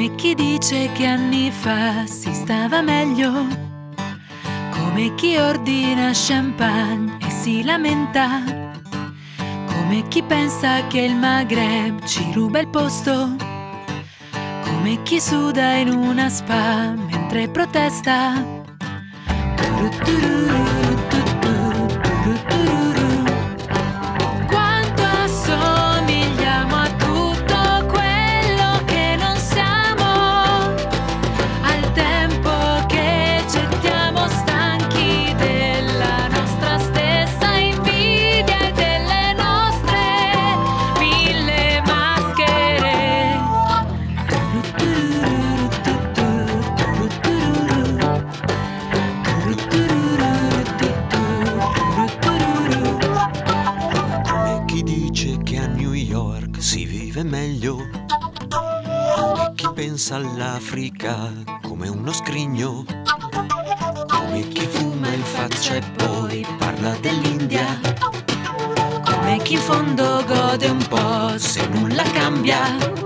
Come chi dice che anni fa si stava meglio. Come chi ordina champagne e si lamenta. Come chi pensa che il Maghreb ci ruba il posto. Come chi suda in una spa mentre protesta. Do-do-do-do-do. Vive meglio chi pensa all'Africa come uno scrigno. Come chi fuma in faccia e poi parla dell'India. Come chi in fondo gode un po' se nulla cambia.